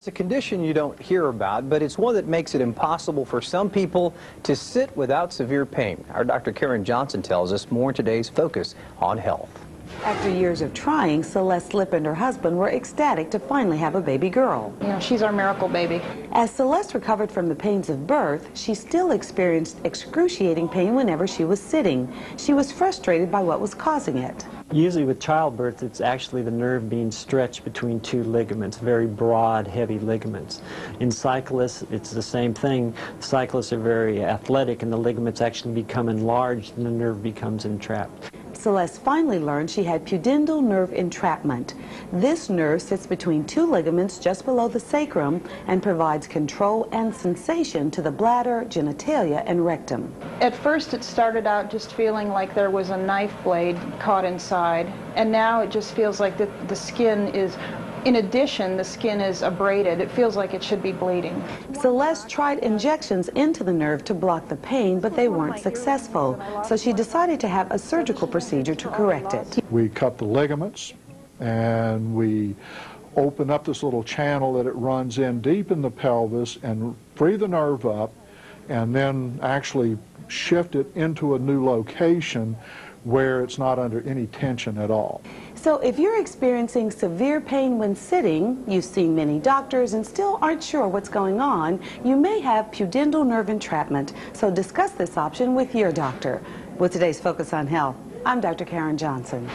It's a condition you don't hear about, but it's one that makes it impossible for some people to sit without severe pain. Our Dr. Karen Johnson tells us more in today's Focus on Health. After years of trying, Celeste Slip and her husband were ecstatic to finally have a baby girl. You know, she's our miracle baby. As Celeste recovered from the pains of birth, she still experienced excruciating pain whenever she was sitting. She was frustrated by what was causing it. Usually with childbirth, it's actually the nerve being stretched between two ligaments, very broad, heavy ligaments. In cyclists, it's the same thing. Cyclists are very athletic, and the ligaments actually become enlarged, and the nerve becomes entrapped. Celeste finally learned she had pudendal nerve entrapment. This nerve sits between two ligaments just below the sacrum and provides control and sensation to the bladder, genitalia, and rectum. At first it started out just feeling like there was a knife blade caught inside, and now it just feels like the, the skin is in addition, the skin is abraded. It feels like it should be bleeding. Celeste tried injections into the nerve to block the pain, but they weren't successful. So she decided to have a surgical procedure to correct it. We cut the ligaments and we open up this little channel that it runs in deep in the pelvis and free the nerve up and then actually shift it into a new location where it's not under any tension at all. So if you're experiencing severe pain when sitting, you've seen many doctors and still aren't sure what's going on, you may have pudendal nerve entrapment. So discuss this option with your doctor. With today's Focus on Health, I'm Dr. Karen Johnson.